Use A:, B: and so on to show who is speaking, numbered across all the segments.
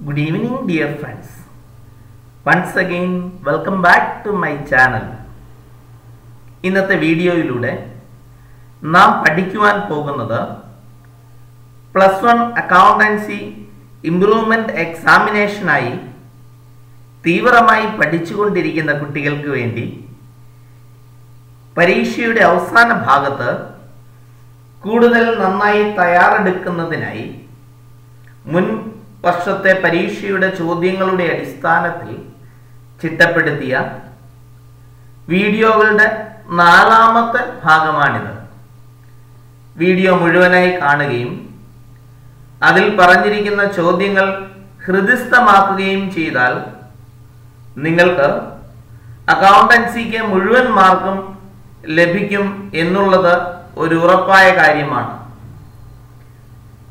A: Good evening, dear friends once again, welcome back to my channel ഇന്നത്തെ വീഡിയോയിലൂടെ നാം പഠിക്കുവാൻ പോകുന്നത് പ്ലസ് വൺ അക്കൗണ്ടൻസി ഇംപ്രൂവ്മെന്റ് എക്സാമിനേഷനായി തീവ്രമായി പഠിച്ചുകൊണ്ടിരിക്കുന്ന കുട്ടികൾക്ക് വേണ്ടി പരീക്ഷയുടെ അവസാന ഭാഗത്ത് കൂടുതൽ നന്നായി തയ്യാറെടുക്കുന്നതിനായി മുൻ വർഷത്തെ പരീക്ഷയുടെ ചോദ്യങ്ങളുടെ അടിസ്ഥാനത്തിൽ ചിട്ടപ്പെടുത്തിയ വീഡിയോകളുടെ നാലാമത്തെ ഭാഗമാണിത്. വീഡിയോ മുഴുവനായി കാണുകയും അതിൽ പറഞ്ഞിരിക്കുന്ന ചോദ്യങ്ങൾ ഹൃദിസ്ഥമാക്കുകയും ചെയ്താൽ നിങ്ങൾക്ക് അക്കൗണ്ടൻസിക്ക് മുഴുവൻ മാർക്കും ലഭിക്കും എന്നുള്ളത് ഒരു ഉറപ്പായ കാര്യമാണ്.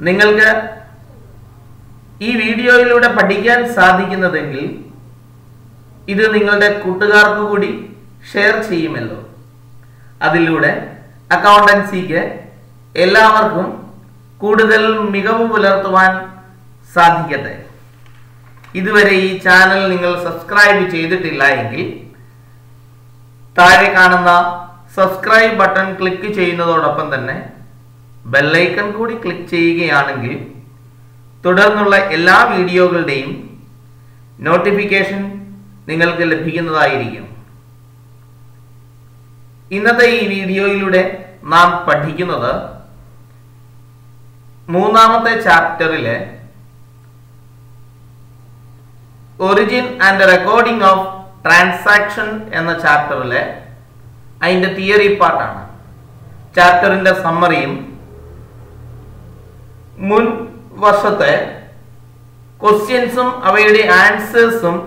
A: നിങ്ങൾക്ക് ഈ വീഡിയോയിലൂടെ പഠിക്കാൻ സാധിക്കുന്നതെങ്കിൽ ഇത് നിങ്ങളുടെ കൂട്ടുകാർക്ക് കൂടി ഷെയർ ചെയ്യുമല്ലോ. അതിലൂടെ അക്കൗണ്ടൻസിക്ക് എല്ലാവർക്കും കൂടുതൽ മികവ് പുലർത്തുവാൻ സാധിക്കട്ടെ. ഇതുവരെ ഈ ചാനൽ നിങ്ങൾ സബ്സ്ക്രൈബ് ചെയ്തിട്ടില്ല എങ്കിൽ താഴെ കാണുന്ന സബ്സ്ക്രൈബ് ബട്ടൺ ക്ലിക്ക് ചെയ്യുന്നതോടൊപ്പം തന്നെ ബെല്ലൈക്കൺ കൂടി ക്ലിക്ക് ചെയ്യുകയാണെങ്കിൽ തുടർന്നുള്ള എല്ലാ വീഡിയോകളുടെയും നോട്ടിഫിക്കേഷൻ നിങ്ങൾക്ക് ലഭിക്കുന്നതായിരിക്കും. ഇന്നത്തെ ഈ വീഡിയോയിലൂടെ നാം പഠിക്കുന്നത് മൂന്നാമത്തെ ചാപ്റ്ററിലെ origin and recording of transaction എന്ന ചാപ്റ്ററിലെ അതിന്റെ തിയറി പാർട്ടാണ് ചാപ്റ്ററിന്റെ സമ്മറിയും മുൻ വർഷത്തെ ക്വസ്റ്റ്യൻസും അവയുടെ ആൻസേഴ്സും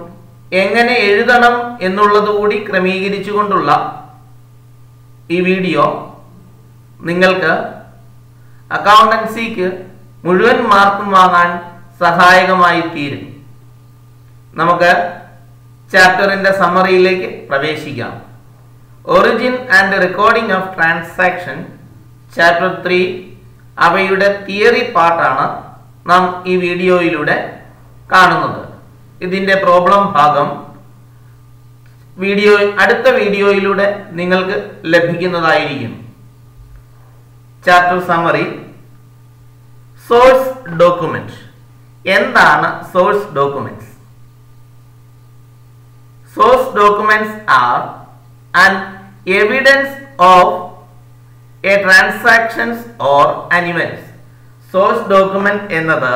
A: എങ്ങനെ എഴുതണം എന്നുള്ളത് കൂടി ക്രമീകരിച്ചുകൊണ്ടുള്ള ഈ വീഡിയോ നിങ്ങൾക്ക് അക്കൗണ്ടൻസിക്ക് മുഴുവൻ മാർക്കും വാങ്ങാൻ സഹായകമായി തീരും. നമുക്ക് ചാപ്റ്ററിന്റെ സമ്മറിയിലേക്ക് പ്രവേശിക്കാം. Origin and recording of transaction chapter three അവയുടെ തിയറി പാർട്ടാണ് നാം ഈ വീഡിയോയിലൂടെ കാണുന്നത്. ഇതിന്റെ പ്രോബ്ലം ഭാഗം വീഡിയോ അടുത്ത വീഡിയോയിലൂടെ നിങ്ങൾക്ക് ലഭിക്കുന്നതായിരിക്കും. ചാപ്റ്റർ സമറി സോഴ്സ് ഡോക്യുമെന്റ് എന്താണ് source documents source documents are an evidence of a transactions or animals source document എന്നത്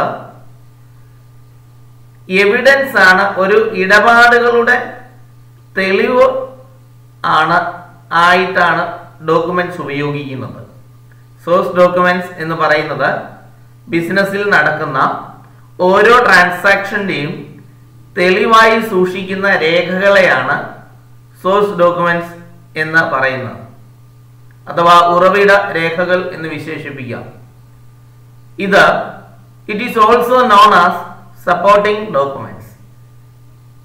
A: എവിഡൻസ് ആണ്. ഒരു ഇടപാടുകളുടെ തെളിവ് ആണ് ആയിട്ടാണ് ഡോക്യുമെന്റ്സ് ഉപയോഗിക്കുന്നത്. സോഴ്സ് ഡോക്യുമെന്റ്സ് എന്ന് പറയുന്നത് ബിസിനസ്സിൽ നടക്കുന്ന ഓരോ ട്രാൻസാക്ഷന്റെയും തെളിവായി സൂക്ഷിക്കുന്ന രേഖകളെയാണ് സോഴ്സ് ഡോക്യുമെന്റ്സ് എന്ന് പറയുന്നത്. അഥവാ ഉറവിട രേഖകൾ എന്ന് വിശേഷിപ്പിക്കാം. ഇത് it is also known as supporting documents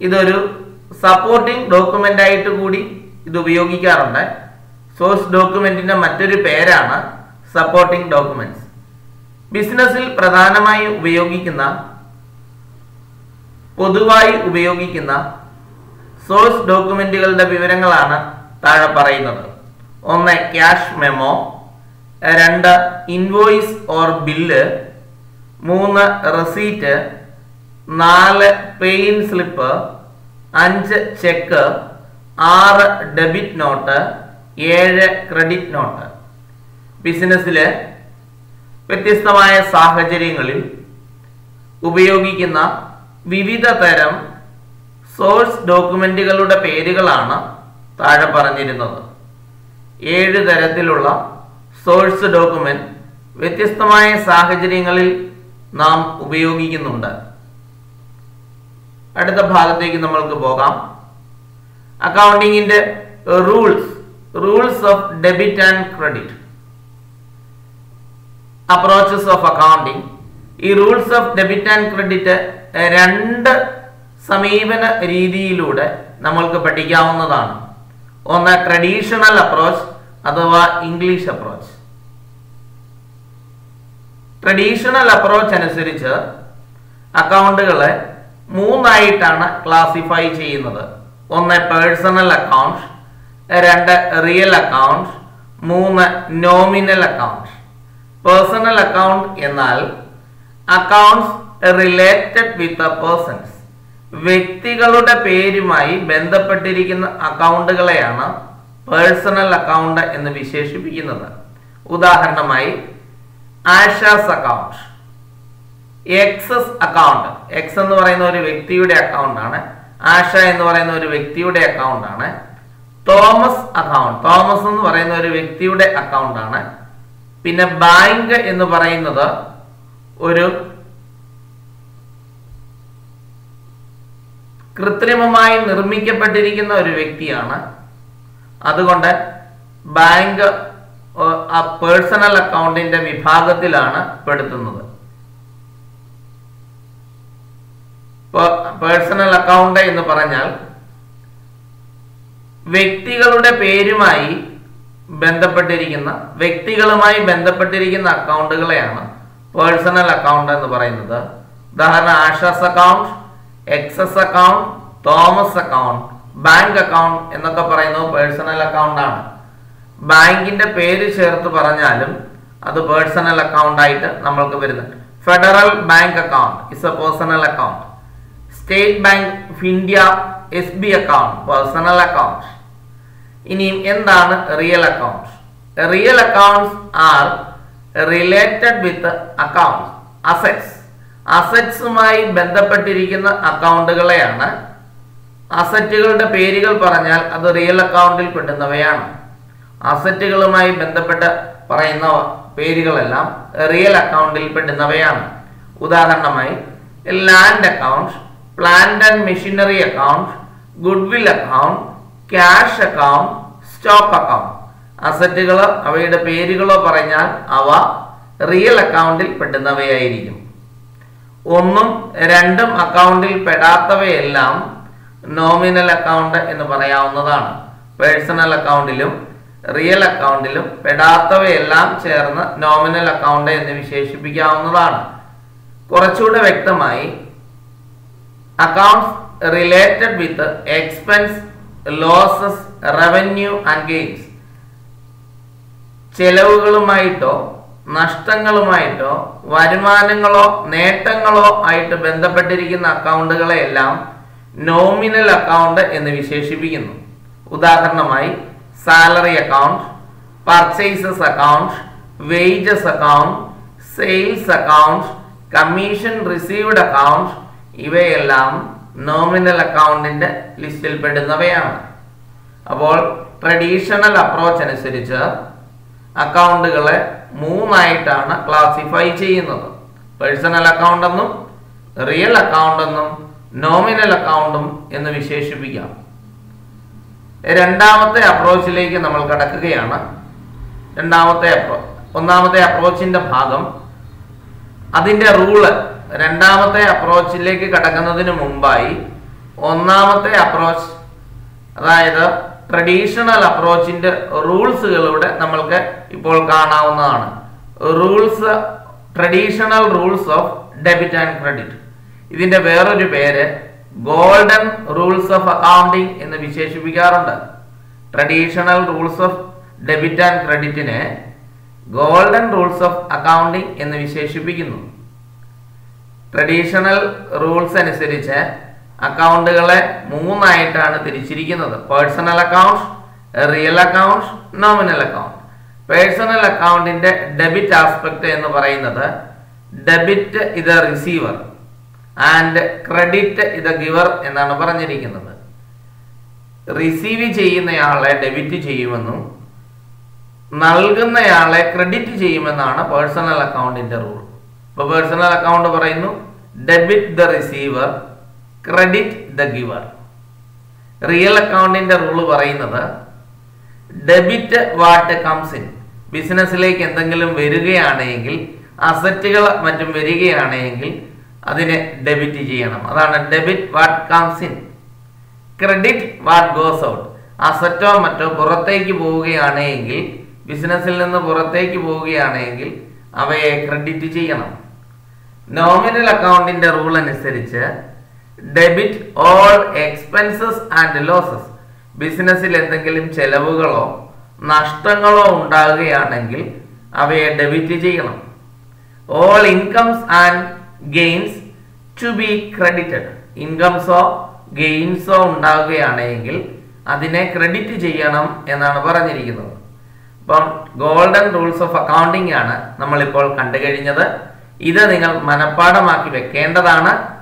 A: ഇതൊരു സപ്പോർട്ടിംഗ് ഡോക്യുമെന്റ് ആയിട്ട് കൂടി ഇത് ഉപയോഗിക്കാറുണ്ട്. സോഴ്സ് ഡോക്യുമെന്റിന്റെ മറ്റൊരു പേരാണ് സപ്പോർട്ടിംഗ് ഡോക്യുമെന്റ്സ് ബിസിനസ്സിൽ പ്രധാനമായി ഉപയോഗിക്കുന്ന പൊതുവായി ഉപയോഗിക്കുന്ന സോഴ്സ് ഡോക്യുമെന്റുകളുടെ വിവരങ്ങളാണ് താഴെ പറയുന്നത്. ഒന്ന് ക്യാഷ് മെമ്മോ രണ്ട് ഇൻവോയിസ് ഓർ ബില്ല് മൂന്ന് റെസീറ്റ് നാല് പെയിൻ സ്ലിപ്പ് അഞ്ച് ചെക്ക് ആറ് ഡെബിറ്റ് നോട്ട് ഏഴ് ക്രെഡിറ്റ് നോട്ട് ബിസിനസ്സിലെ വ്യത്യസ്തമായ സാഹചര്യങ്ങളിൽ ഉപയോഗിക്കുന്ന വിവിധ തരം സോഴ്സ് ഡോക്യുമെന്റുകളുടെ പേരുകളാണ് താഴെ പറഞ്ഞിരുന്നത്. ഏഴ് തരത്തിലുള്ള സോഴ്സ് ഡോക്യുമെന്റ് വ്യത്യസ്തമായ സാഹചര്യങ്ങളിൽ നാം ഉപയോഗിക്കുന്നുണ്ട്. അടുത്ത ഭാഗത്തേക്ക് നമ്മൾക്ക് പോകാം. അക്കൗണ്ടിങ്ങിന്റെ rules rules of debit and credit approaches of accounting ഈ rules of debit and credit രണ്ട് സമീപന രീതിയിലൂടെ നമ്മൾക്ക് പഠിക്കാവുന്നതാണ്. ഒന്ന് ട്രഡീഷണൽ അപ്രോച്ച് അഥവാ ഇംഗ്ലീഷ് അപ്രോച്ച് ട്രഡീഷണൽ അപ്രോച്ച് അനുസരിച്ച് അക്കൗണ്ടുകളെ മൂന്നായിട്ടാണ് ക്ലാസിഫൈ ചെയ്യുന്നത്. ഒന്ന് പേഴ്സണൽ അക്കൗണ്ട്സ് രണ്ട് റിയൽ അക്കൗണ്ട്സ് മൂന്ന് നോമിനൽ അക്കൗണ്ട്സ് പേഴ്സണൽ അക്കൗണ്ട് എന്നാൽ accounts related with a persons വ്യക്തികളുടെ പേരുമായി ബന്ധപ്പെട്ടിരിക്കുന്ന അക്കൗണ്ടുകളെയാണ് പേഴ്സണൽ അക്കൗണ്ട് എന്ന് വിശേഷിപ്പിക്കുന്നത്. ഉദാഹരണമായി Asha's account. X's account. X എന്ന് പറയുന്ന ഒരു വ്യക്തിയുടെ അക്കൗണ്ടാണ്. ആഷ എന്ന് പറയുന്ന ഒരു വ്യക്തിയുടെ അക്കൗണ്ടാണ്. Thomas account. തോമസ് എന്ന് പറയുന്ന ഒരു വ്യക്തിയുടെ അക്കൗണ്ടാണ്. പിന്നെ ബാങ്ക് എന്ന് പറയുന്നത് ഒരു കൃത്രിമമായി നിർമ്മിക്കപ്പെട്ടിരിക്കുന്ന ഒരു വ്യക്തിയാണ്. അതുകൊണ്ട് ബാങ്ക് ആ പേഴ്സണൽ അക്കൗണ്ടിന്റെ വിഭാഗത്തിലാണ് പെടുത്തുന്നത്. പേഴ്സണൽ അക്കൗണ്ട് എന്ന് പറഞ്ഞാൽ വ്യക്തികളുടെ പേരുമായി ബന്ധപ്പെട്ടിരിക്കുന്ന വ്യക്തികളുമായി ബന്ധപ്പെട്ടിരിക്കുന്ന അക്കൗണ്ടുകളെയാണ് പേഴ്സണൽ അക്കൗണ്ട് എന്ന് പറയുന്നത്. ഉദാഹരണം Asha's account X's account Thomas account bank account എന്നൊക്കെ പറയുന്നത് പേഴ്സണൽ അക്കൗണ്ട് ആണ്. ബാങ്കിന്റെ പേര് ചേർത്ത് പറഞ്ഞാലും അത് പേഴ്സണൽ അക്കൗണ്ട് ആയിട്ട് നമ്മൾക്ക് വരുന്നുണ്ട്. Federal Bank account is a personal account State Bank of India S B account personal account. ഇനിയും എന്താണ് real account? Real accounts are related with account assets. അസറ്റ്സുമായി ബന്ധപ്പെട്ടിരിക്കുന്ന അക്കൗണ്ടുകളെയാണ് അസറ്റുകളുടെ പേരുകൾ പറഞ്ഞാൽ അത് റിയൽ അക്കൗണ്ടിൽ പെടുന്നവയാണ്. അസറ്റുകളുമായി ബന്ധപ്പെട്ട് പറയുന്ന പേരുകളെല്ലാം റിയൽ അക്കൗണ്ടിൽ പെടുന്നവയാണ്. ഉദാഹരണമായി land account plant and machinery account goodwill account cash account stock account അസറ്റുകൾ അവയുടെ പേരുകളോ പറഞ്ഞാൽ അവ റിയൽ അക്കൗണ്ടിൽ പെടുന്നവയായിരിക്കും. ഒന്നും രണ്ടും അക്കൗണ്ടിൽ പെടാത്തവയെല്ലാം നോമിനൽ അക്കൗണ്ട് എന്ന് പറയാവുന്നതാണ്. പേഴ്സണൽ അക്കൗണ്ടിലും റിയൽ അക്കൗണ്ടിലും പെടാത്തവയെല്ലാം ചേർന്ന് നോമിനൽ അക്കൗണ്ട് എന്ന് വിശേഷിപ്പിക്കാവുന്നതാണ്. കുറച്ചുകൂടെ വ്യക്തമായി accounts related with expense losses revenue and gains ചെലവുകളുമായിട്ടോ നഷ്ടങ്ങളുമായിട്ടോ വരുമാനങ്ങളോ നേട്ടങ്ങളോ ആയിട്ട് ബന്ധപ്പെട്ടിരിക്കുന്ന അക്കൗണ്ടുകളെയെല്ലാം നോമിനൽ അക്കൗണ്ട് എന്ന് വിശേഷിപ്പിക്കുന്നു. ഉദാഹരണമായി salary account purchases account wages account sales account commission received account ഇവയെല്ലാം നോമിനൽ അക്കൗണ്ടിന്റെ ലിസ്റ്റിൽ പെടുന്നവയാണ്. അപ്പോൾ ട്രഡീഷണൽ അപ്രോച്ച് അനുസരിച്ച് അക്കൗണ്ടുകളെ മൂന്നായിട്ടാണ് ക്ലാസിഫൈ ചെയ്യുന്നത്. പേഴ്സണൽ അക്കൗണ്ട് എന്നും റിയൽ അക്കൗണ്ട് എന്നും നോമിനൽ അക്കൗണ്ടും എന്ന് വിശേഷിപ്പിക്കാം. രണ്ടാമത്തെ അപ്രോച്ചിലേക്ക് നമ്മൾ കടക്കുകയാണ്. രണ്ടാമത്തെ അപ്രോ ഒന്നാമത്തെ അപ്രോച്ചിന്റെ ഭാഗം. അതിന്റെ റൂൾ രണ്ടാമത്തെ അപ്രോച്ചിലേക്ക് കടക്കുന്നതിന് മുമ്പായി ഒന്നാമത്തെ അപ്രോച്ച് അതായത് ട്രഡീഷണൽ അപ്രോച്ചിന്റെ റൂൾസുകളിലൂടെ നമ്മൾക്ക് ഇപ്പോൾ കാണാവുന്നതാണ്. Rules traditional rules of debit and credit ഇതിന്റെ വേറൊരു പേര് ഗോൾഡൻ റൂൾസ് ഓഫ് അക്കൗണ്ടിങ് എന്ന് വിശേഷിപ്പിക്കാറുണ്ട്. Traditional rules of debit and ക്രെഡിറ്റിനെ golden rules of accounting എന്ന് വിശേഷിപ്പിക്കുന്നു. ട്രഡീഷണൽ റൂൾസ് അനുസരിച്ച് അക്കൗണ്ടുകളെ മൂന്നായിട്ടാണ് തിരിച്ചിരിക്കുന്നത്. Personal accounts real accounts nominal account. Personal അക്കൗണ്ടിന്റെ ഡെബിറ്റ് ആസ്പെക്ട് എന്ന് പറയുന്നത് ഡെബിറ്റ് ഇത് റിസീവർ. ആൻഡ് ക്രെഡിറ്റ് ഇത് ഗിവർ എന്നാണ് പറഞ്ഞിരിക്കുന്നത്. റിസീവ് ചെയ്യുന്നയാളെ ഡെബിറ്റ് ചെയ്യുമെന്നും നൽകുന്നയാളെ ക്രെഡിറ്റ് ചെയ്യുമെന്നാണ് പേഴ്സണൽ അക്കൗണ്ടിന്റെ റൂൾ ഇപ്പൊ പേഴ്സണൽ അക്കൗണ്ട് പറയുന്നു debit the receiver credit the giver real അക്കൗണ്ടിന്റെ റൂൾ പറയുന്നത് ഡെബിറ്റ് വാട്ട് കംസ് ഇൻ ബിസിനസ്സിലേക്ക് എന്തെങ്കിലും വരികയാണെങ്കിൽ അസറ്റുകൾ മറ്റും വരികയാണെങ്കിൽ അതിനെ ഡെബിറ്റ് ചെയ്യണം. അതാണ് debit what comes in credit what goes out അസറ്റോ മറ്റോ പുറത്തേക്ക് പോവുകയാണെങ്കിൽ ബിസിനസ്സിൽ നിന്ന് പുറത്തേക്ക് പോവുകയാണെങ്കിൽ അവയെ ക്രെഡിറ്റ് ചെയ്യണം. നോമിനൽ അക്കൗണ്ടിന്റെ റൂൾ അനുസരിച്ച് debit all expenses and losses ബിസിനസ്സിൽ എന്തെങ്കിലും ചെലവുകളോ നഷ്ടങ്ങളോ ഉണ്ടാകുകയാണെങ്കിൽ അവയെ ഡെബിറ്റ് ചെയ്യണം. All incomes and gains to be credited ഇൻകംസോ ഗെയിൻസോ ഉണ്ടാകുകയാണെങ്കിൽ അതിനെ ക്രെഡിറ്റ് ചെയ്യണം എന്നാണ് പറഞ്ഞിരിക്കുന്നത്. അപ്പം ഗോൾഡൻ റൂൾസ് ഓഫ് അക്കൗണ്ടിംഗ് ആണ് നമ്മളിപ്പോൾ കണ്ടു കഴിഞ്ഞത് ഇത് നിങ്ങൾ മനഃപ്പാടമാക്കി വെക്കേണ്ടതാണ്.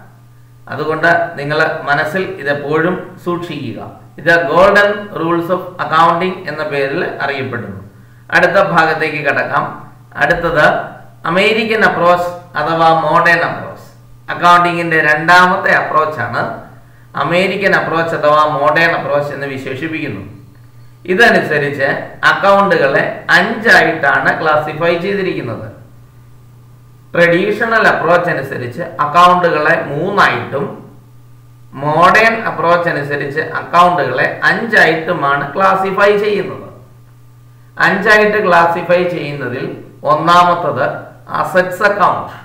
A: അതുകൊണ്ട് നിങ്ങൾ മനസ്സിൽ ഇതെപ്പോഴും സൂക്ഷിക്കുക. ഇത് ഗോൾഡൻ റൂൾസ് ഓഫ് അക്കൗണ്ടിംഗ് എന്ന പേരിൽ അറിയപ്പെടുന്നു. അടുത്ത ഭാഗത്തേക്ക് കടക്കാം. അടുത്തത് അമേരിക്കൻ അപ്രോച്ച് അഥവാ മോഡേൺ അപ്രോച്ച് അക്കൗണ്ടിങ്ങിന്റെ രണ്ടാമത്തെ അപ്രോച്ചാണ് അമേരിക്കൻ അപ്രോച്ച് അഥവാ മോഡേൺ അപ്രോച്ച് എന്ന് വിശേഷിപ്പിക്കുന്നു. ഇതനുസരിച്ച് അക്കൗണ്ടുകളെ അഞ്ചായിട്ടാണ് ക്ലാസിഫൈ ചെയ്തിരിക്കുന്നത്. ട്രഡീഷണൽ അപ്രോച്ച് അനുസരിച്ച് അക്കൗണ്ടുകളെ മൂന്നായിട്ടും മോഡേൺ അപ്രോച്ച് അനുസരിച്ച് അക്കൗണ്ടുകളെ അഞ്ചായിട്ടുമാണ് ക്ലാസിഫൈ ചെയ്യുന്നത്. അഞ്ചായിട്ട് ക്ലാസിഫൈ ചെയ്യുന്നതിൽ ഒന്നാമത്തത് അസറ്റ്സ് അക്കൗണ്ട്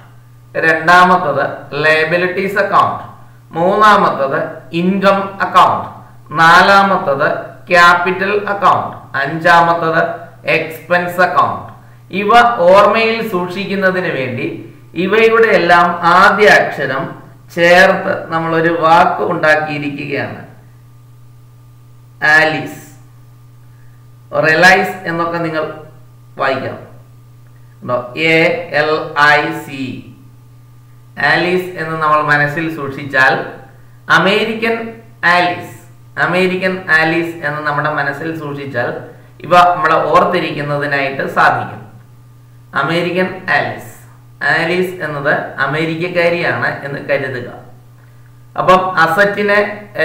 A: രണ്ടാമത്തത് ലയബിലിറ്റീസ് അക്കൗണ്ട് മൂന്നാമത്തത് ഇൻകം അക്കൗണ്ട് നാലാമത്തത് ക്യാപിറ്റൽ അക്കൗണ്ട് അഞ്ചാമത്തത് എക്സ്പെൻസ് അക്കൗണ്ട് ഇവ ഓർമ്മയിൽ സൂക്ഷിക്കുന്നതിന് വേണ്ടി ഇവയുടെ എല്ലാം ആദ്യ അക്ഷരം ചേർത്ത് നമ്മളൊരു വാക്ക് ഉണ്ടാക്കിയിരിക്കുകയാണ്. ആലീസ്. റിലൈസ് എന്നൊക്കെ നിങ്ങൾ വായിക്കാം A L I C Alice എന്ന് നമ്മൾ മനസ്സിൽ സൂക്ഷിച്ചാൽ അമേരിക്കൻ ആലീസ് അമേരിക്കൻ ആലീസ് എന്ന് നമ്മുടെ മനസ്സിൽ സൂക്ഷിച്ചാൽ ഇവ നമ്മളെ ഓർത്തിരിക്കുന്നതിനായിട്ട് സാധിക്കും. അമേരിക്കൻ ആലീസ് ആലീസ് എന്നത് അമേരിക്കക്കാരിയാണ് എന്ന് കരുതുക. അപ്പം അസറ്റിനെ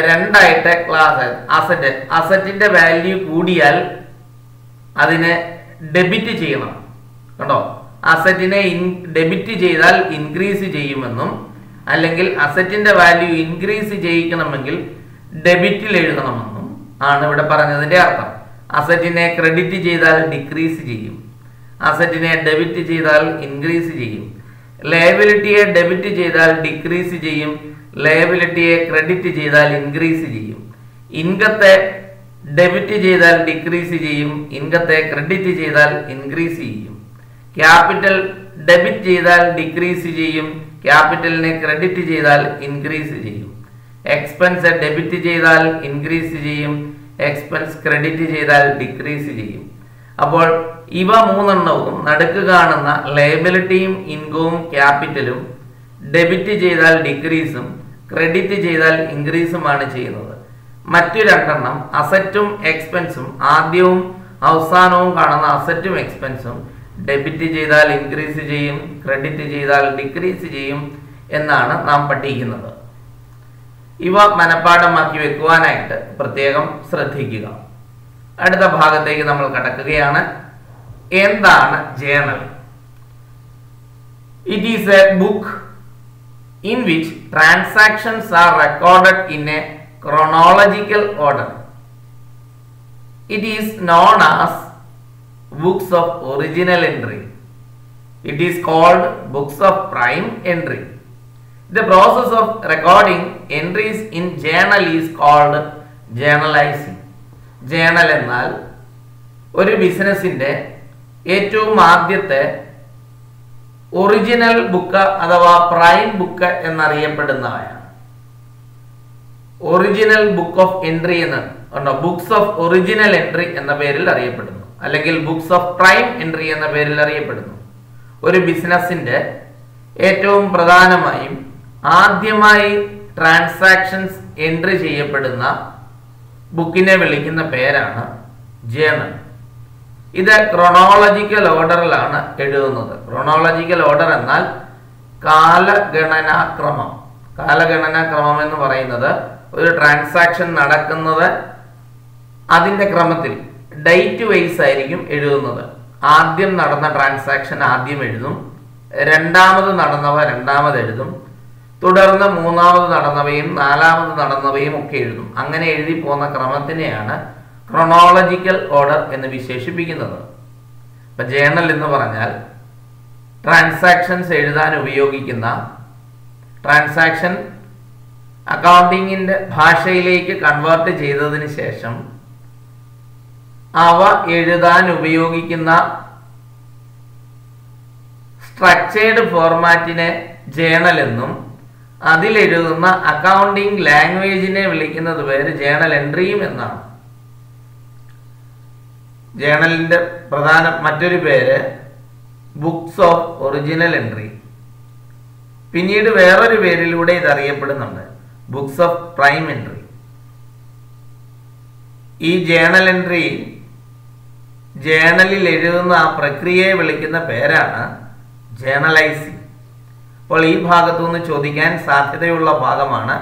A: രണ്ടായിട്ട് ക്ലാസ് അസറ്റ് അസറ്റിന്റെ വാല്യൂ കൂടിയാൽ അതിനെ ഡെബിറ്റ് ചെയ്യണം. കണ്ടോ? അസറ്റിനെ ഡെബിറ്റ് ചെയ്താൽ ഇൻക്രീസ് ചെയ്യുമെന്നും അല്ലെങ്കിൽ അസറ്റിന്റെ വാല്യൂ ഇൻക്രീസ് ചെയ്യിക്കണമെങ്കിൽ ഡെബിറ്റിൽ എഴുതണമെന്നും ആണ് ഇവിടെ പറഞ്ഞതിന്റെ അർത്ഥം. അസറ്റിനെ ക്രെഡിറ്റ് ചെയ്താൽ ഡിക്രീസ് ചെയ്യും. അസറ്റിനെ ഡെബിറ്റ് ചെയ്താൽ ഇൻക്രീസ് ചെയ്യും. ലയബിലിറ്റിയെ ഡെബിറ്റ് ചെയ്താൽ ഡിക്രീസ് ചെയ്യും. ലയബിലിറ്റിയെ ക്രെഡിറ്റ് ചെയ്താൽ ഇൻക്രീസ് ചെയ്യും. ഇൻകത്തെ ഡെബിറ്റ് ചെയ്താൽ ഡിക്രീസ് ചെയ്യും. ഇൻകത്തെ ക്രെഡിറ്റ് ചെയ്താൽ ഇൻക്രീസ് ചെയ്യും. ക്യാപിറ്റൽ ഡെബിറ്റ് ചെയ്താൽ ഡിക്രീസ് ചെയ്യും ക്യാപിറ്റലിനെ ക്രെഡിറ്റ് ചെയ്താൽ ഇൻക്രീസ് ചെയ്യും. എക്സ്പെൻസ് ഡെബിറ്റ് ചെയ്താൽ ഇൻക്രീസ് ചെയ്യും എക്സ്പെൻസ് ക്രെഡിറ്റ് ചെയ്താൽ ഡിക്രീസ് ചെയ്യും. അപ്പോൾ ഇവ മൂന്നെണ്ണവും നടുക്ക് കാണുന്ന ലയബിലിറ്റിയും ഇൻകവും ക്യാപിറ്റലും ഡെബിറ്റ് ചെയ്താൽ ഡിക്രീസും ക്രെഡിറ്റ് ചെയ്താൽ ഇൻക്രീസുമാണ് ചെയ്യുന്നത്. മറ്റു രണ്ടെണ്ണം അസറ്റും എക്സ്പെൻസും ആദ്യവും അവസാനവും കാണുന്ന അസറ്റും എക്സ്പെൻസും ഡെബിറ്റ് ചെയ്താൽ ഇൻക്രീസ് ചെയ്യും ക്രെഡിറ്റ് ചെയ്താൽ ഡിക്രീസ് ചെയ്യും എന്നാണ് നാം പഠിക്കുന്നത്. ഇവ മനഃപ്പാഠമാക്കി വെക്കുവാനായിട്ട് പ്രത്യേകം ശ്രദ്ധിക്കുക. അടുത്ത ഭാഗത്തേക്ക് നമ്മൾ കടക്കുകയാണ്. എന്താണ് journal it is a book in which transactions are recorded in a chronological order it is known as books of original entry. It is called books of prime entry. The process of recording entries in journal is called journalizing. Journal എന്നാൽ ഒരു ബിസിനസിന്റെ ഏറ്റവും ആദ്യത്തെ original book അഥവാ prime book എന്നറിയപ്പെടുന്നവയാണ് original book of entry എന്ന് ഉണ്ടോ books of original entry എന്ന പേരിൽ അറിയപ്പെടുന്നു അല്ലെങ്കിൽ ബുക്സ് ഓഫ് ക്രൈം എൻട്രി എന്ന പേരിൽ അറിയപ്പെടുന്നു. ഒരു ബിസിനസിന്റെ ഏറ്റവും പ്രധാനമായും ആദ്യമായി ട്രാൻസാക്ഷൻസ് എൻട്രി ചെയ്യപ്പെടുന്ന ബുക്കിനെ വിളിക്കുന്ന പേരാണ് ജേണൽ. ഇത് ക്രൊണോളജിക്കൽ ഓർഡറിലാണ് എഴുതുന്നത്. ക്രൊണോളജിക്കൽ ഓർഡർ എന്നാൽ കാലഗണനാക്രമം. കാലഗണനാക്രമം എന്ന് പറയുന്നത് ഒരു ട്രാൻസാക്ഷൻ നടക്കുന്നത് അതിന്റെ ക്രമത്തിൽ ഡേറ്റ് വൈസ് ആയിരിക്കും എഴുതുന്നത്. ആദ്യം നടന്ന ട്രാൻസാക്ഷൻ ആദ്യം എഴുതും. രണ്ടാമത് നടന്നവ രണ്ടാമത് എഴുതും. തുടർന്ന് മൂന്നാമത് നടന്നവയും നാലാമത് നടന്നവയും ഒക്കെ എഴുതും. അങ്ങനെ എഴുതി പോകുന്ന ക്രമത്തിനെയാണ് ക്രൊണോളജിക്കൽ ഓർഡർ എന്ന് വിശേഷിപ്പിക്കുന്നത്. ഇപ്പൊ ജേണൽ എന്ന് പറഞ്ഞാൽ ട്രാൻസാക്ഷൻസ് എഴുതാൻ ഉപയോഗിക്കുന്ന ട്രാൻസാക്ഷൻ അക്കൗണ്ടിങ്ങിന്റെ ഭാഷയിലേക്ക് കൺവേർട്ട് ചെയ്തതിന് ശേഷം അവ എഴുതാൻ ഉപയോഗിക്കുന്ന സ്ട്രക്ചേർഡ് ഫോർമാറ്റിനെ ജേണൽ എന്നും അതിലെഴുതുന്ന അക്കൗണ്ടിംഗ് ലാംഗ്വേജിനെ വിളിക്കുന്നത് പേര് ജേണൽ എൻട്രിയും എന്നാണ്. ജേണലിന്റെ പ്രധാന മറ്റൊരു പേര് ബുക്സ് ഓഫ് ഒറിജിനൽ എൻട്രി പിന്നീട് വേറൊരു പേരിലൂടെ ഇത് അറിയപ്പെടുന്നുണ്ട് ബുക്സ് ഓഫ് പ്രൈം എൻട്രി ഈ ജേണൽ എൻട്രി ജേണലിൽ എഴുതുന്ന ആ പ്രക്രിയയെ വിളിക്കുന്ന പേരാണ് ജേണലൈസിംഗ് അപ്പോൾ ഈ ഭാഗത്തു നിന്ന് ചോദിക്കാൻ സാധ്യതയുള്ള ഭാഗമാണ്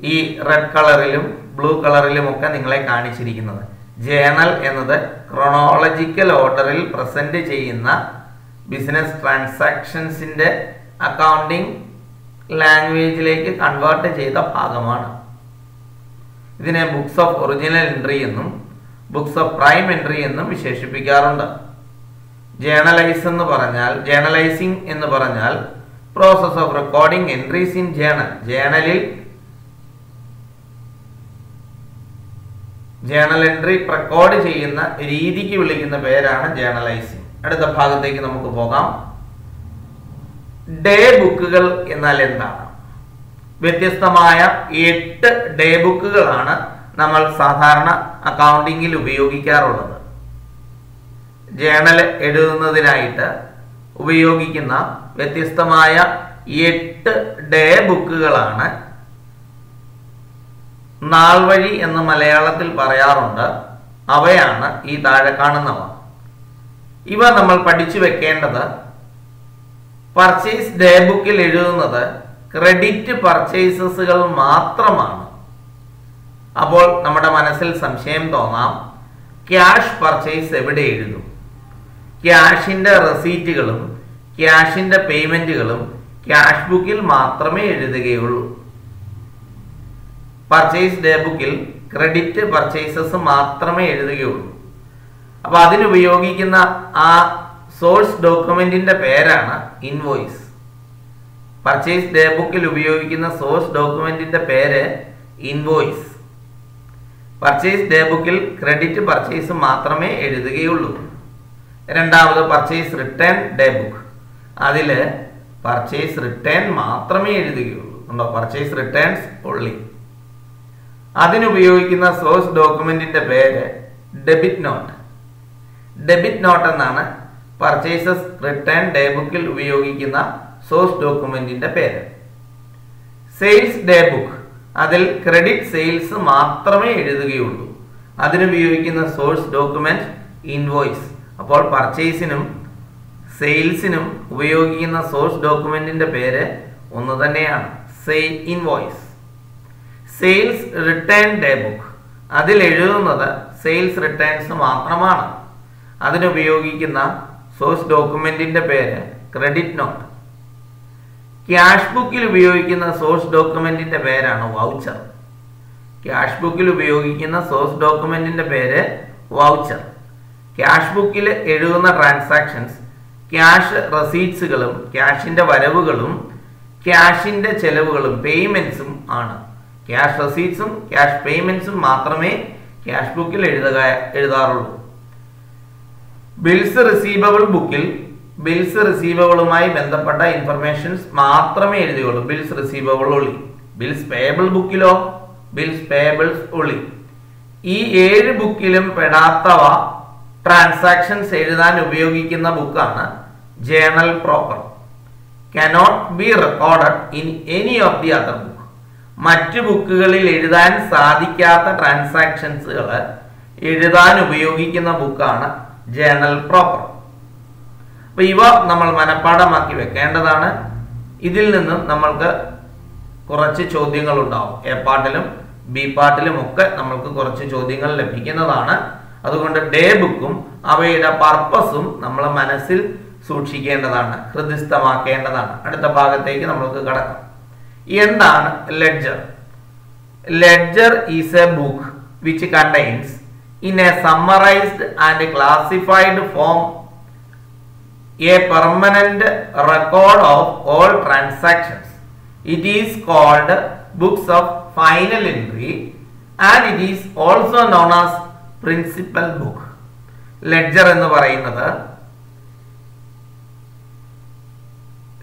A: ഈ റെഡ് കളറിലും ബ്ലൂ കളറിലും ഒക്കെ നിങ്ങളെ കാണിച്ചിരിക്കുന്നത്. ജേണൽ എന്നത് ക്രോണോളജിക്കൽ ഓർഡറിൽ പ്രസന്റ് ചെയ്യുന്ന ബിസിനസ് ട്രാൻസാക്ഷൻസിന്റെ അക്കൗണ്ടിംഗ് ലാംഗ്വേജിലേക്ക് കൺവേർട്ട് ചെയ്ത ഭാഗമാണ്. ഇതിനെ ബുക്സ് ഓഫ് ഒറിജിനൽ എൻട്രി എന്നും ബുക്സ് ഓഫ് പ്രൈം എൻട്രി എന്നും വിശേഷിപ്പിക്കാറുണ്ട്. ജേണലൈസ് എന്ന് പറഞ്ഞാൽ ജേണലൈസിംഗ് എന്ന് പറഞ്ഞാൽ process of recording entries in journal ജേണലിൽ journal entry record ചെയ്യുന്ന രീതിക്ക് വിളിക്കുന്ന പേരാണ് ജേണലൈസിംഗ് അടുത്ത ഭാഗത്തേക്ക് നമുക്ക് പോകാം. ഡേ ബുക്കുകൾ എന്നാൽ എന്താണ്? വ്യത്യസ്തമായ എട്ട് ഡേ ബുക്കുകളാണ് നമ്മൾ സാധാരണ അക്കൗണ്ടിങ്ങിൽ ഉപയോഗിക്കാറുള്ളത്. ജേണൽ എഴുതുന്നതിനായിട്ട് ഉപയോഗിക്കുന്ന വ്യത്യസ്തമായ എട്ട് ഡേ ബുക്കുകളാണ് നാൾവഴി എന്ന് മലയാളത്തിൽ പറയാറുണ്ട്. അവയാണ് ഈ താഴെ കാണുന്നവ. ഇവ നമ്മൾ പഠിച്ചു വെക്കേണ്ടത് പർച്ചേസ് ഡേ ബുക്കിൽ എഴുതുന്നത് ക്രെഡിറ്റ് പർച്ചേസസുകൾ മാത്രമാണ്. അപ്പോൾ നമ്മുടെ മനസ്സിൽ സംശയം തോന്നാം. ക്യാഷ് പർച്ചേസ് എവിടെ എഴുതും? ക്യാഷിന്റെ റെസീറ്റുകളും ക്യാഷിന്റെ പേയ്മെന്റുകളും ക്യാഷ് ബുക്കിൽ മാത്രമേ എഴുതുകയുള്ളൂ. പർച്ചേസ് ഡേ ബുക്കിൽ ക്രെഡിറ്റ് പർച്ചേസസ് മാത്രമേ എഴുതുകയുള്ളൂ. അപ്പൊ അതിനുപയോഗിക്കുന്ന ആ സോഴ്സ് ഡോക്യുമെന്റിന്റെ പേരാണ് ഇൻവോയ്സ് പർച്ചേസ് ഡേ ബുക്കിൽ ഉപയോഗിക്കുന്ന സോഴ്സ് ഡോക്യുമെന്റിന്റെ പേര് ഇൻവോയ്സ് പർച്ചേസ് ഡേ ബുക്കിൽ ക്രെഡിറ്റ് പർച്ചേസ് മാത്രമേ എഴുതുകയുള്ളൂ. രണ്ടാമത് പർച്ചേസ് റിട്ടേൺ ഡേ ബുക്ക് അതിൽ പർച്ചേസ് റിട്ടേൺ മാത്രമേ എഴുതുകയുള്ളൂ. ഉണ്ടോ പർച്ചേസ് റിട്ടേൺസ് ഉള്ളി അതിനുപയോഗിക്കുന്ന സോഴ്സ് ഡോക്യുമെന്റിന്റെ പേര് ഡെബിറ്റ് നോട്ട് ഡെബിറ്റ് നോട്ട് എന്നാണ് പർച്ചേസസ് റിട്ടേൺ ഡേ ബുക്കിൽ ഉപയോഗിക്കുന്ന സോഴ്സ് ഡോക്യുമെന്റിന്റെ പേര്. സെയിൽസ് ഡേ ബുക്ക് അതിൽ ക്രെഡിറ്റ് സെയിൽസ് മാത്രമേ എഴുതുകയുള്ളൂ. അതിനുപയോഗിക്കുന്ന സോഴ്സ് ഡോക്യുമെന്റ് ഇൻവോയ്സ് അപ്പോൾ പർച്ചേസിനും സെയിൽസിനും ഉപയോഗിക്കുന്ന സോഴ്സ് ഡോക്യുമെന്റിന്റെ പേര് ഒന്ന് തന്നെയാണ്. Sale invoice sales return day book അതിൽ എഴുതുന്നത് സെയിൽസ് റിട്ടേൺസ് മാത്രമാണ്. അതിനുപയോഗിക്കുന്ന സോഴ്സ് ഡോക്യുമെന്റിന്റെ പേര് ക്രെഡിറ്റ് നോട്ട് ക്യാഷ് ബുക്കിൽ ഉപയോഗിക്കുന്ന സോഴ്സ് ഡോക്യുമെന്റിന്റെ പേരാണ് വൗച്ചർ ക്യാഷ് ബുക്കിൽ ഉപയോഗിക്കുന്ന സോഴ്സ് ഡോക്യുമെന്റിന്റെ പേര് വൗച്ചർ ക്യാഷ് ബുക്കിൽ എഴുതുന്ന ട്രാൻസാക്ഷൻസ് ക്യാഷ് റെസീറ്റ്സുകളും ക്യാഷിന്റെ വരവുകളും ക്യാഷിന്റെ ചെലവുകളും പേയ്മെന്റ്സും ആണ്. ക്യാഷ് റെസീറ്റ്സും ക്യാഷ് പേയ്മെന്റ്സും മാത്രമേ ക്യാഷ് ബുക്കിൽ എഴുതുക എഴുതാറുള്ളൂ. ബിൽസ് റിസീവബിൾ ബുക്കിൽ ബിൽസ് റിസീവബിളുമായി ബന്ധപ്പെട്ട ഇൻഫർമേഷൻസ് മാത്രമേ എഴുതുകയുള്ളൂ ബിൽസ് റിസീവബിൾ ഒളി. ബിൽസ് പേബിൾ ബുക്കിലോ? ബിൽസ് പേബിൾസ് ഒളി. ഈ ഏഴ് ബുക്കിലും പെടാത്തവ ട്രാൻസാക്ഷൻസ് എഴുതാൻ ഉപയോഗിക്കുന്ന ബുക്കാണ് journal proper. Cannot be recorded in any of the other book. മറ്റ് ബുക്കുകളിൽ എഴുതാൻ സാധിക്കാത്ത ട്രാൻസാക്ഷൻസുകൾ എഴുതാൻ ഉപയോഗിക്കുന്ന ബുക്കാണ് ജേണൽ പ്രോപ്പർ. അപ്പൊ ഇവ നമ്മൾ മനഃപ്പാടമാക്കി വെക്കേണ്ടതാണ്. ഇതിൽ നിന്നും നമ്മൾക്ക് കുറച്ച് ചോദ്യങ്ങൾ ഉണ്ടാവും. എ പാർട്ടിലും ബി പാർട്ടിലും ഒക്കെ നമ്മൾക്ക് കുറച്ച് ചോദ്യങ്ങൾ ലഭിക്കുന്നതാണ്. അതുകൊണ്ട് ഡേ ബുക്കും അവയുടെ പർപ്പസും നമ്മൾ മനസ്സിൽ സൂക്ഷിക്കേണ്ടതാണ് ഹൃദയസ്ഥമാക്കേണ്ടതാണ് അടുത്ത ഭാഗത്തേക്ക് നമ്മൾക്ക് കടക്കാം. എന്താണ് ledger ledger is a book which contains in a summarised and classified form a permanent record of all transactions. It is called books of final entry and it is also known as principal book ledger എന്ന് പറയുന്നത്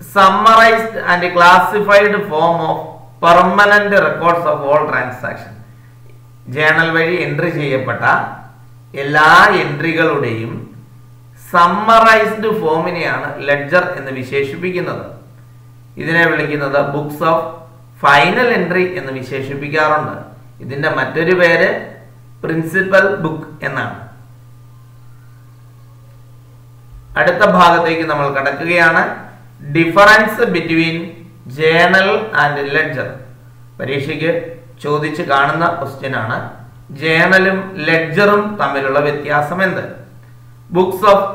A: summarised and classified form of permanent records of all transaction journal വഴി entry ചെയ്യപ്പെട്ട എല്ലാ എൻട്രികളുടെയും summarised ഫോമിനെയാണ് ledger എന്ന് വിശേഷിപ്പിക്കുന്നത്. ഇതിനെ വിളിക്കുന്നത് books of final entry എന്ന് വിശേഷിപ്പിക്കാറുണ്ട്. ഇതിന്റെ മറ്റൊരു പേര് പ്രിൻസിപ്പൽ ബുക്ക് എന്നാണ്. അടുത്ത ഭാഗത്തേക്ക് നമ്മൾ കടക്കുകയാണ്. Difference between journal and ledger. പരീക്ഷയ്ക്ക് ചോദിച്ച് കാണുന്ന ക്വസ്റ്റ്യൻ ആണ് ജേണലും ലെഡ്ജറും തമ്മിലുള്ള വ്യത്യാസം എന്ത് books of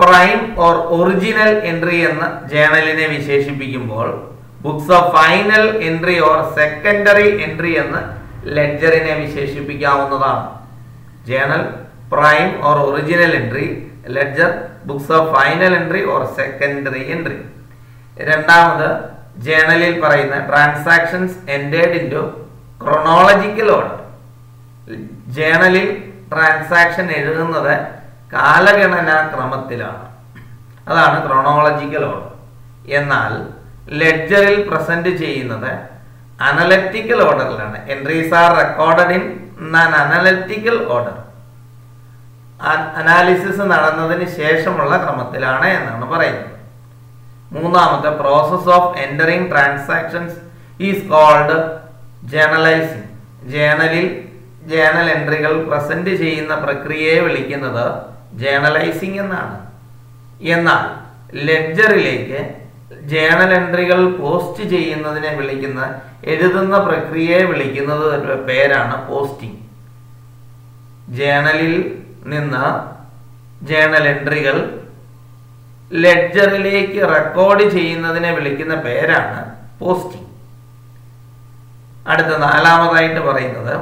A: prime or original entry എന്ന ജേണലിനെ വിശേഷിപ്പിക്കുമ്പോൾ books of final entry or secondary entry എന്ന് ലെഡ്ജറിനെ വിശേഷിപ്പിക്കാവുന്നതാണ്. Journal prime or original entry ledger books of final entry or secondary entry. രണ്ടാമത് ജേണലിൽ പറയുന്ന transactions entered in to chronological order. ജേണലിൽ transaction എഴുതുന്നത് കാലഗണനാ ക്രമത്തിലാണ് അതാണ് ക്രോണോളജിക്കൽ ഓർഡർ എന്നാൽ ലെഡ്ജറിൽ പ്രസന്റ് ചെയ്യുന്നത് analytical ഓർഡറിലാണ് entries are recorded in an analytical order analysis നടന്നതിന് ശേഷമുള്ള ക്രമത്തിലാണ് എന്നാണ് പറയുന്നത്. മൂന്നാമത്തെ process of entering transactions is called journalizing ജേണലിൽ journal എൻട്രികൾ പ്രസന്റ് ചെയ്യുന്ന പ്രക്രിയയെ വിളിക്കുന്നത് ജേണലൈസിംഗ് എന്നാണ്. എന്നാൽ ലെഡ്ജറിലേക്ക് ജേണൽ എൻട്രികൾ പോസ്റ്റ് ചെയ്യുന്നതിനെ വിളിക്കുന്ന എഴുതുന്ന പ്രക്രിയയെ വിളിക്കുന്നത് പേരാണ് പോസ്റ്റിംഗ് ജേണലിൽ നിന്ന് ജേണൽ എൻട്രികൾ ലെഡ്ജറിലേക്ക് റെക്കോർഡ് ചെയ്യുന്നതിനെ വിളിക്കുന്ന പേരാണ് പോസ്റ്റിംഗ് അടുത്ത നാലാമതായിട്ട് പറയുന്നത്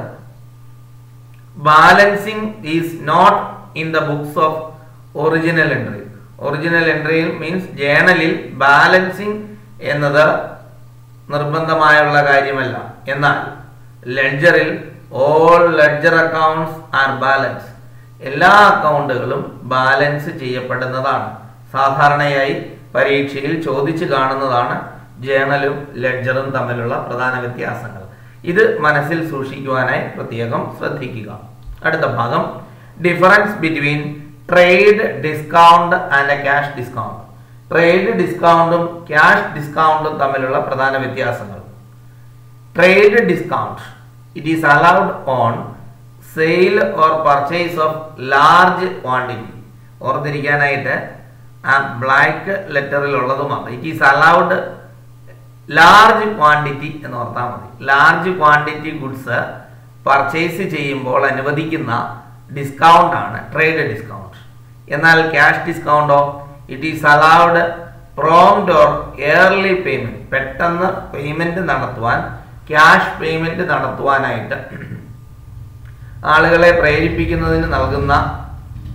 A: balancing is not in the books of original entry original എൻട്രിയിൽ means ജേണലിൽ ബാലൻസിങ് എന്നത് നിർബന്ധമായുള്ള കാര്യമല്ല. എന്നാൽ ലെഡ്ജറിൽ all ledger accounts are balance എല്ലാ അക്കൗണ്ടുകളും ബാലൻസ് ചെയ്യപ്പെടുന്നതാണ്. സാധാരണയായി പരീക്ഷയിൽ ചോദിച്ചു കാണുന്നതാണ് ജേണലും ലെഡ്ജറും തമ്മിലുള്ള പ്രധാന വ്യത്യാസങ്ങൾ. ഇത് മനസ്സിൽ സൂക്ഷിക്കുവാനായി പ്രത്യേകം ശ്രദ്ധിക്കുക. അടുത്ത ഭാഗം difference between trade discount and cash discount trade ഡിസ്കൗണ്ടും ക്യാഷ് ഡിസ്കൗണ്ടും തമ്മിലുള്ള പ്രധാന വ്യത്യാസങ്ങൾ. Trade discount it is allowed on sale or purchase of large quantity ഓർത്തിരിക്കാനായിട്ട് ആ ബ്ലാക്ക് ലെറ്ററിൽ ഉള്ളതുമാണ് it is allowed large quantity എന്ന് ഓർത്താൽ മതി. ലാർജ് ക്വാണ്ടിറ്റി ഗുഡ്സ് പർച്ചേസ് ചെയ്യുമ്പോൾ അനുവദിക്കുന്ന ഡിസ്കൗണ്ട് ആണ് ട്രേഡ് ഡിസ്കൗണ്ട് എന്നാൽ cash ഡിസ്കൗണ്ടോ it is allowed prompt or early payment പെട്ടെന്ന് പേയ്മെന്റ് നടത്തുവാൻ ക്യാഷ് പേയ്മെന്റ് നടത്തുവാനായിട്ട് ആളുകളെ പ്രേരിപ്പിക്കുന്നതിന് നൽകുന്ന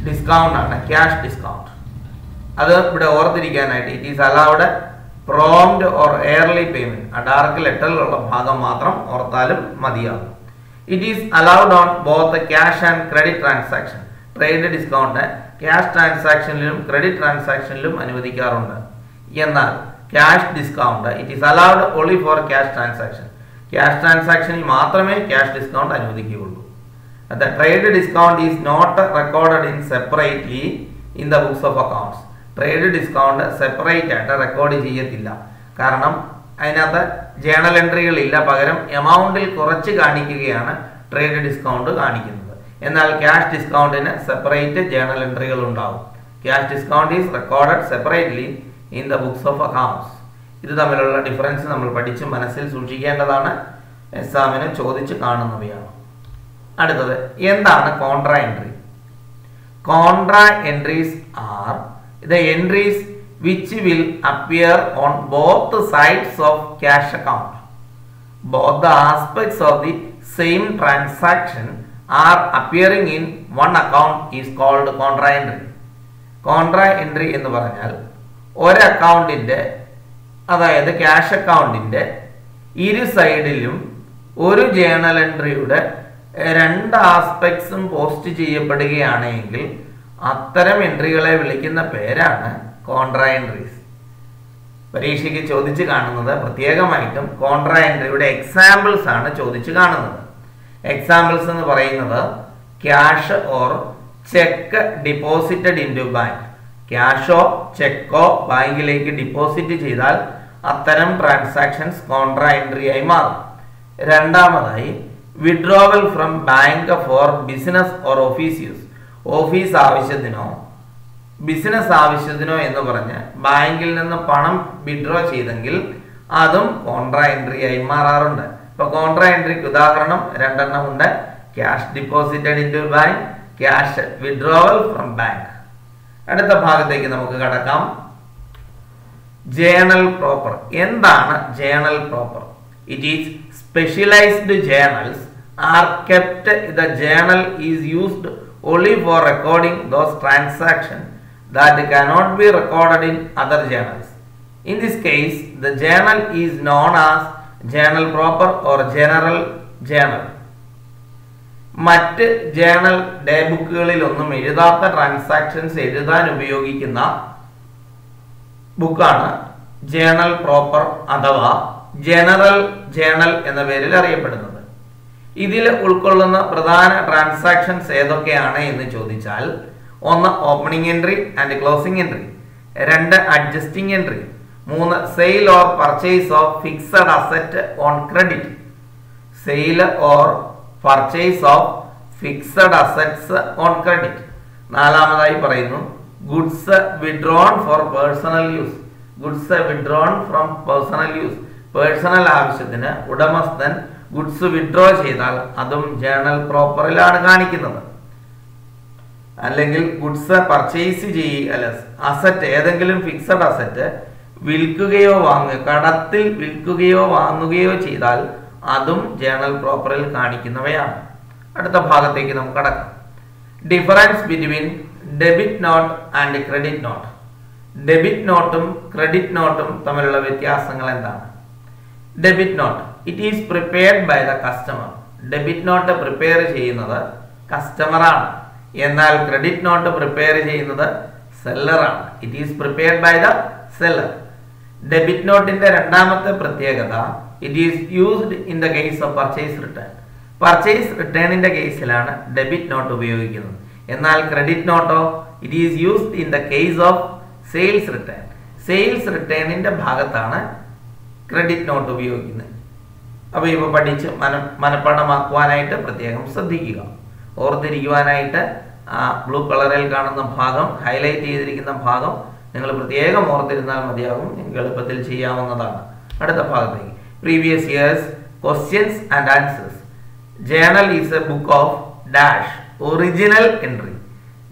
A: ഡിസ്കൗണ്ട് ആണ് ക്യാഷ് ഡിസ്കൗണ്ട് അത് ഇവിടെ ഓർത്തിരിക്കാനായിട്ട് it is allowed prompt or early payment ആ ഡാർക്ക് ലെറ്ററിലുള്ള ഭാഗം മാത്രം ഓർത്താലും മതിയാകും it is allowed on both cash and credit transaction trade discount cash ട്രാൻസാക്ഷനിലും credit ട്രാൻസാക്ഷനിലും അനുവദിക്കാറുണ്ട്. എന്നാൽ cash discount it is allowed only for cash transaction cash ട്രാൻസാക്ഷനിൽ മാത്രമേ ക്യാഷ് ഡിസ്കൗണ്ട് അനുവദിക്കുകയുള്ളൂ. The trade discount is not recorded in separately in the books of accounts. Trade discount separate ആയിട്ട് record ചെയ്യത്തില്ല. കാരണം അതിനകത്ത് journal എൻട്രികൾ ഇല്ല. പകരം എമൗണ്ടിൽ കുറച്ച് കാണിക്കുകയാണ് ട്രേഡ് ഡിസ്കൗണ്ട് കാണിക്കുന്നത്. എന്നാൽ ക്യാഷ് ഡിസ്കൗണ്ടിന് സെപ്പറേറ്റ് ജേണൽ എൻട്രികൾ ഉണ്ടാവും. Cash discount is recorded separately in the books of accounts ഇത് തമ്മിലുള്ള ഡിഫറൻസ് നമ്മൾ പഠിച്ച് മനസ്സിൽ സൂക്ഷിക്കേണ്ടതാണ്. എക്സാമിന് ചോദിച്ച് കാണുന്നവയാണ്. അടുത്തത് എന്താണ് contra entry contra entries are the entries which will appear on both sides of cash account both the aspects of the same transaction are appearing in one account is called contra entry. Contra entry എന്ന് പറഞ്ഞാൽ ഒരു അക്കൗണ്ടിന്റെ അതായത് cash അക്കൗണ്ടിന്റെ ഇരു സൈഡിലും ഒരു journal എൻട്രിയുടെ രണ്ട് ആസ്പെക്ട്സും പോസ്റ്റ് ചെയ്യപ്പെടുകയാണെങ്കിൽ അത്തരം എൻട്രികളെ വിളിക്കുന്ന പേരാണ് കോൺട്രാ എൻട്രീസ് പരീക്ഷയ്ക്ക് ചോദിച്ചു കാണുന്നത് പ്രത്യേകമായിട്ടും കോൺട്രാ എൻട്രിയുടെ എക്സാമ്പിൾസ് ആണ് ചോദിച്ചു കാണുന്നത്. എക്സാമ്പിൾസ് എന്ന് പറയുന്നത് cash or cheque deposited in to bank ക്യാഷോ ചെക്കോ ബാങ്കിലേക്ക് ഡിപ്പോസിറ്റ് ചെയ്താൽ അത്തരം ട്രാൻസാക്ഷൻസ് കോൺട്രാ എൻട്രി ആയി മാറും. രണ്ടാമതായി withdrawal from bank for business or office use office ആവശ്യത്തിനോ business ആവശ്യത്തിനോ എന്ന് പറഞ്ഞ് ബാങ്കിൽ നിന്ന് പണം വിഡ്രോ ചെയ്തെങ്കിൽ അതും കോൺട്രാ എൻട്രി ആയി മാറാറുണ്ട്. ഇപ്പൊ കോൺട്രാ എൻട്രിക്ക് ഉദാഹരണം രണ്ടെണ്ണം ഉണ്ട്. Cash deposited in to bank cash withdrawal from bank അടുത്ത ഭാഗത്തേക്ക് നമുക്ക് കടക്കാം. ജേണൽ പ്രോപ്പർ എന്താണ് journal proper it is specialised journals are kept the journal is used only for recording those transactions. That cannot be recorded in other journals. In this case, the journal is known as journal proper or general journal. മറ്റ് journal day ബുക്കുകളിലൊന്നും എഴുതാത്ത transactions എഴുതാൻ ഉപയോഗിക്കുന്ന ബുക്കാണ് journal proper അഥവാ general journal എന്ന പേരിൽ അറിയപ്പെടുന്നത് ഇതിൽ ഉൾക്കൊള്ളുന്ന പ്രധാന ട്രാൻസാക്ഷൻസ് ഏതൊക്കെയാണ് എന്ന് ചോദിച്ചാൽ ഒന്ന് opening entry and closing entry രണ്ട് അഡ്ജസ്റ്റിംഗ് എൻട്രി മൂന്ന് sale or purchase of fixed asset on credit sale or purchase of fixed assets on credit നാലാമതായി പറയുന്നു goods withdrawn for personal use goods withdrawn from personal use personal ആവശ്യത്തിന് ഉടമസ്ഥൻ goods withdraw ചെയ്താൽ അതും journal പ്രോപ്പറിലാണ് കാണിക്കുന്നത്. അല്ലെങ്കിൽ goods purchase ചെയ്യുക അല്ല അസറ്റ് ഏതെങ്കിലും ഫിക്സഡ് അസറ്റ് വിൽക്കുകയോ വാങ്ങുക കടത്തിൽ വിൽക്കുകയോ വാങ്ങുകയോ ചെയ്താൽ അതും ജേണൽ പ്രോപ്പറിൽ കാണിക്കുന്നവയാണ്. അടുത്ത ഭാഗത്തേക്ക് നമുക്ക് കടക്കാം. Difference between debit note and credit note debit നോട്ടും credit നോട്ടും തമ്മിലുള്ള വ്യത്യാസങ്ങൾ എന്താണ്? Debit note it is prepared by the customer debit note prepare ചെയ്യുന്നത് കസ്റ്റമറാണ് എന്നാൽ ക്രെഡിറ്റ് നോട്ട് പ്രിപ്പയർ ചെയ്യുന്നത് സെല്ലറാണ് it is prepared by the seller debit നോട്ടിന്റെ രണ്ടാമത്തെ പ്രത്യേകത it is used in the case of purchase return purchase റിട്ടേണിന്റെ കേസിലാണ് debit note ഉപയോഗിക്കുന്നത്. എന്നാൽ credit Noto it is used in the case of sales return sales റിട്ടേണിന്റെ ഭാഗത്താണ് credit not ഉപയോഗിക്കുന്നത്. അപ്പോൾ ഇവ പഠിച്ച് മന മനപ്പണമാക്കുവാനായിട്ട് പ്രത്യേകം ശ്രദ്ധിക്കുക. ഓർത്തിരിക്കുവാനായിട്ട് ആ ബ്ലൂ കളറിൽ കാണുന്ന ഭാഗം ഹൈലൈറ്റ് ചെയ്തിരിക്കുന്ന ഭാഗം നിങ്ങൾ പ്രത്യേകം ഓർത്തിരുന്നാൽ മതിയാകും. നിങ്ങൾക്ക് എളുപ്പത്തിൽ ചെയ്യാവുന്നതാണ്. അടുത്ത ഭാഗത്തേക്ക്. Previous years questions and answers journal is a book of dash original entry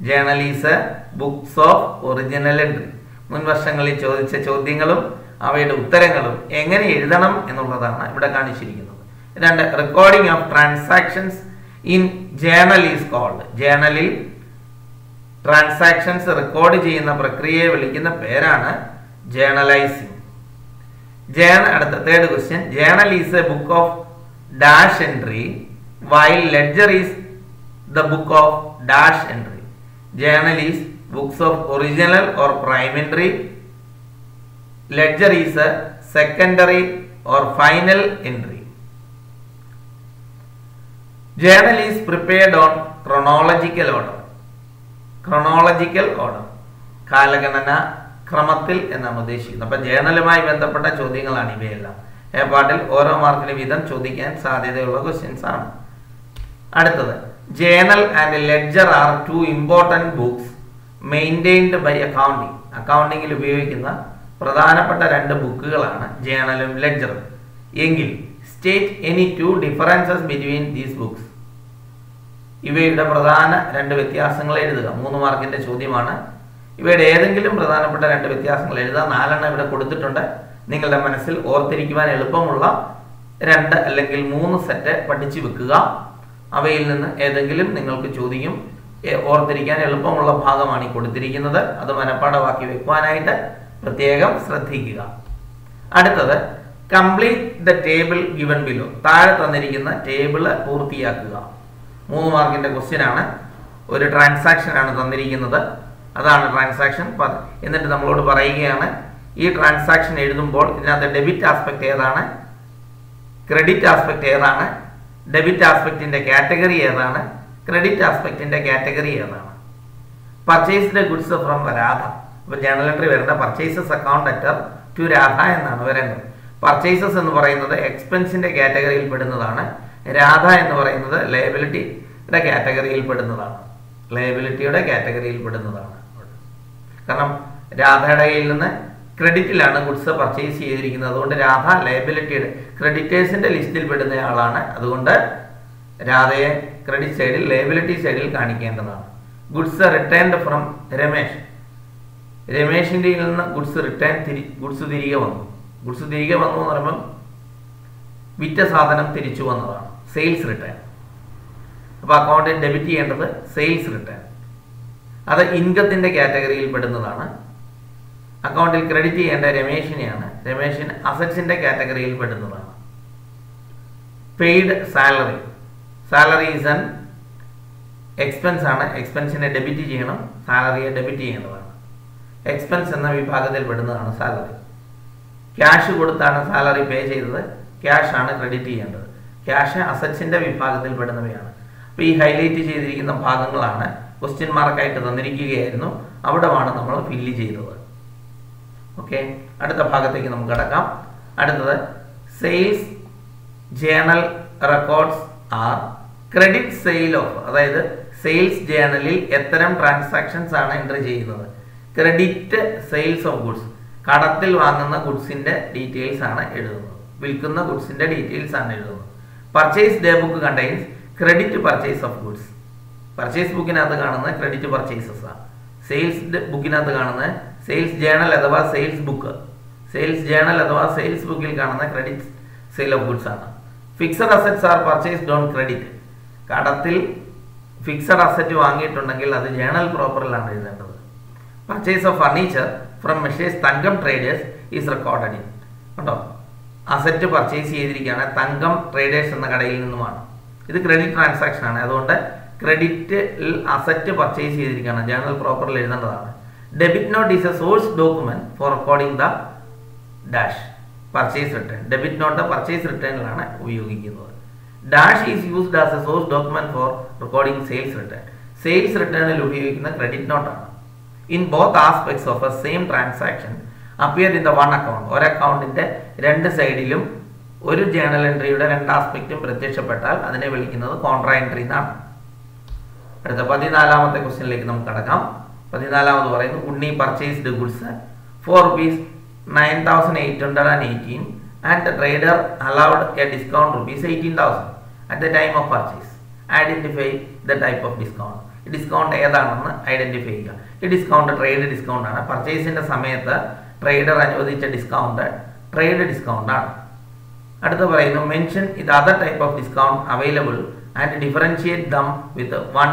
A: journal is a books of original entry മുൻ വർഷങ്ങളിൽ ചോദിച്ച ചോദ്യങ്ങളും അവയുടെ ഉത്തരങ്ങളും എങ്ങനെ എഴുതണം എന്നുള്ളതാണ് ഇവിടെ കാണിച്ചിരിക്കുന്നത്. രണ്ട് recording of transactions in journal is called. ജേണലിൽ ട്രാൻസാക്ഷൻസ് റെക്കോർഡ് ചെയ്യുന്ന പ്രക്രിയയെ വിളിക്കുന്ന പേരാണ് ജേണലൈസിംഗ് ജേണ അടുത്ത third question journal is a book of dash entry while ledger is the book of dash entry. Journal is books of original or prime entry ledger is a secondary or final entry. Journal is prepared on chronological order. Chronological order കാലഗണന ക്രമത്തിൽ എന്നാണ് ഉദ്ദേശിക്കുന്നത്. അപ്പം ജേണലുമായി ബന്ധപ്പെട്ട ചോദ്യങ്ങളാണ് ഇവയെല്ലാം. A പാട്ടിൽ ഓരോ മാർക്കിന് വീതം ചോദിക്കാൻ സാധ്യതയുള്ള ക്വസ്റ്റ്യൻസ് ആണ്. അടുത്തത്. Journal and ledger are two important books maintained by accounting അക്കൗണ്ടിങ്ങിൽ ഉപയോഗിക്കുന്ന പ്രധാനപ്പെട്ട രണ്ട് ബുക്കുകളാണ് ജേണലും ലെഡ്ജറും എങ്കിൽ state any two differences between these books ഇവയുടെ പ്രധാന രണ്ട് വ്യത്യാസങ്ങൾ എഴുതുക. മൂന്ന് മാർക്കിന്റെ ചോദ്യമാണ്. ഇവയുടെ ഏതെങ്കിലും പ്രധാനപ്പെട്ട രണ്ട് വ്യത്യാസങ്ങൾ എഴുതുക. നാലെണ്ണം ഇവിടെ കൊടുത്തിട്ടുണ്ട്. നിങ്ങളുടെ മനസ്സിൽ ഓർത്തിരിക്കുവാൻ എളുപ്പമുള്ള രണ്ട് അല്ലെങ്കിൽ മൂന്ന് സെറ്റ് പഠിച്ചു വെക്കുക. അവയിൽ നിന്ന് ഏതെങ്കിലും നിങ്ങൾക്ക് ചോദിക്കും. ഓർത്തിരിക്കാൻ എളുപ്പമുള്ള ഭാഗമാണ് ഈ കൊടുത്തിരിക്കുന്നത്. അത് മനഃപ്പാടമാക്കി വെക്കുവാനായിട്ട് പ്രത്യേകം ശ്രദ്ധിക്കുക. അടുത്തത് complete the table given below താഴെ തന്നിരിക്കുന്ന ടേബിൾ പൂർത്തിയാക്കുക. മൂന്ന് മാർക്കിന്റെ ക്വസ്റ്റ്യൻ ആണ്. ഒരു ട്രാൻസാക്ഷൻ ആണ് തന്നിരിക്കുന്നത്. അതാണ് ട്രാൻസാക്ഷൻ എന്നിട്ട് നമ്മളോട് പറയുകയാണ് ഈ ട്രാൻസാക്ഷൻ എഴുതുമ്പോൾ ഇതിനകത്ത് ഡെബിറ്റ് ആസ്പെക്ട് ഏതാണ്? ക്രെഡിറ്റ് ആസ്പെക്ട് ഏതാണ്? ഡെബിറ്റ് ആസ്പെക്റ്റിന്റെ കാറ്റഗറി ഏതാണ്? ക്രെഡിറ്റ് ആസ്പെക്റ്റിന്റെ കാറ്റഗറി ഏതാണ്? പർച്ചേസ്ഡ് ഗുഡ്സ് ഫ്രം രാധ അപ്പൊ ജേണൽ എൻട്രി വരേണ്ട പർച്ചേസസ് അക്കൗണ്ട് അറ്റർ ടു രാധ എന്നാണ് വരേണ്ടത്. പർച്ചേസസ് എന്ന് പറയുന്നത് എക്സ്പെൻസിന്റെ കാറ്റഗറിയിൽ പെടുന്നതാണ്. രാധ എന്ന് പറയുന്നത് ലയബിലിറ്റിയുടെ കാറ്റഗറിയിൽ പെടുന്നതാണ് ലയബിലിറ്റിയുടെ കാറ്റഗറിയിൽ പെടുന്നതാണ് കാരണം രാധയുടെ കയ്യിൽ നിന്ന് ക്രെഡിറ്റിലാണ് ഗുഡ്സ് പർച്ചേസ് ചെയ്തിരിക്കുന്നത്. അതുകൊണ്ട് രാധ ലയബിലിറ്റിയുടെ ക്രെഡിറ്റേഴ്സിന്റെ ലിസ്റ്റിൽ പെടുന്ന ആളാണ് അതുകൊണ്ട് രാധയെ ക്രെഡിറ്റ് സൈഡിൽ ലയബിലിറ്റി സൈഡിൽ കാണിക്കേണ്ടതാണ്. Goods returned from Ramesh. രമേശിന്റെ നിന്ന് ഗുഡ്സ് റിട്ടേൺ തിരി ഗുഡ്സ് തിരികെ വന്നു. ഗുഡ്സ് തിരികെ വന്നു എന്ന് പറയുമ്പോൾ വിറ്റ സാധനം തിരിച്ചു വന്നതാണ്. സെയിൽസ് റിട്ടേൺ അപ്പോൾ അക്കൗണ്ടിൽ ഡെബിറ്റ് ചെയ്യേണ്ടത് സെയിൽസ് റിട്ടേൺ അത് ഇൻകത്തിന്റെ കാറ്റഗറിയിൽ പെടുന്നതാണ്. അക്കൗണ്ടിൽ ക്രെഡിറ്റ് ചെയ്യേണ്ട രമേശിനെയാണ്. രമേശിൻ അസറ്റ്സിന്റെ കാറ്റഗറിയിൽ പെടുന്നതാണ്. Paid salary salary is an expense ആണ്. എക്സ്പെൻസിനെ ഡെബിറ്റ് ചെയ്യണം. സാലറിയെ ഡെബിറ്റ് ചെയ്യേണ്ടതാണ്. എക്സ്പെൻസ് എന്ന വിഭാഗത്തിൽ പെടുന്നതാണ് സാലറി ക്യാഷ് കൊടുത്താണ് സാലറി പേ ചെയ്തത്. ക്യാഷ് ആണ് ക്രെഡിറ്റ് ചെയ്യേണ്ടത്. ക്യാഷ് അസറ്റ്സിന്റെ വിഭാഗത്തിൽ പെടുന്നവയാണ് അപ്പോൾ ഈ ഹൈലൈറ്റ് ചെയ്തിരിക്കുന്ന ഭാഗങ്ങളാണ് ക്വസ്റ്റ്യൻ മാർക്കായിട്ട് തന്നിരിക്കുകയായിരുന്നു. അവിടെയാണ് നമ്മൾ ഫില്ല് ചെയ്തത്. ഓക്കെ അടുത്ത ഭാഗത്തേക്ക് നമുക്ക് കടക്കാം. അടുത്തത് sales journal records are credit sale of അതായത് സെയിൽസ് ജേണലിൽ എത്തരം ട്രാൻസാക്ഷൻസ് ആണ് എന്റർ ചെയ്യുന്നത്. ക്രെഡിറ്റ് സെയിൽസ് ഓഫ് ഗുഡ്സ് കടത്തിൽ വാങ്ങുന്ന ഗുഡ്സിന്റെ ഡീറ്റെയിൽസ് ആണ് എഴുതുന്നത്. വിൽക്കുന്ന ഗുഡ്സിന്റെ ഡീറ്റെയിൽസ് ആണ് എഴുതുന്നത്. Purchase day book contains credit purchase of goods purchase ബുക്കിനകത്ത് കാണുന്ന ക്രെഡിറ്റ് പർച്ചേസസ് ആണ് സെയിൽസ് ബുക്കിനകത്ത് കാണുന്ന സെയിൽസ് ജേണൽ അഥവാ സെയിൽസ് ബുക്ക് സെയിൽസ് ജേണൽ അഥവാ സെയിൽസ് ബുക്കിൽ കാണുന്ന ക്രെഡിറ്റ് സെയിൽ ഓഫ് ഗുഡ്സ് ആണ്. Fixed assets are purchased on credit കടത്തിൽ fixed asset വാങ്ങിയിട്ടുണ്ടെങ്കിൽ അത് ജേണൽ പ്രോപ്പറിലാണ് എഴുതേണ്ടത്. Purchase of furniture from Messrs Thankam Traders is recorded in കേട്ടോ അസറ്റ് പർച്ചേസ് ചെയ്തിരിക്കുകയാണ് തങ്കം ട്രേഡേഴ്സ് എന്ന കടയിൽ നിന്നുമാണ്. ഇത് ക്രെഡിറ്റ് ട്രാൻസാക്ഷൻ ആണ്. അതുകൊണ്ട് ക്രെഡിറ്റിൽ അസറ്റ് പർച്ചേസ് ചെയ്തിരിക്കുകയാണ്. ജേണൽ പ്രോപ്പറിൽ എഴുതേണ്ടതാണ്. Debit note is a source document for recording the dash purchase return debit note purchase റിട്ടേണിലാണ് ഉപയോഗിക്കുന്നത്. Dash is used as a source document for recording sales return sales റിട്ടേണിൽ ഉപയോഗിക്കുന്ന credit നോട്ടാണ് in both aspects of a same transaction appear in the one account ഒരു അക്കൗണ്ടിന്റെ രണ്ട് സൈഡിലും ഒരു journal എൻട്രിയുടെ രണ്ട് ആസ്പെക്റ്റും പ്രത്യക്ഷപ്പെട്ടാൽ അതിനെ വിളിക്കുന്നത് കോൺട്രാ എൻട്രി എന്നാണ്. അടുത്ത പതിനാലാമത്തെ ക്വസ്റ്റ്യനിലേക്ക് നമുക്ക് കടക്കാം. പതിനാലാമത് പറയുന്നു Unni purchased goods for rupees nine thousand eight hundred and eighteen and the trader allowed a discount rupees eighteen thousand at the time of purchase identify the type of discount ഈ discount ഏതാണെന്ന് identify ചെയ്യുക. ഈ discount trade discount ആണ്. പർച്ചേസിന്റെ സമയത്ത് trader അനുവദിച്ച discount trade discount ആണ്. അടുത്ത പറയുന്നു മെൻഷൻ ഇത് other type of discount available and differentiate them with one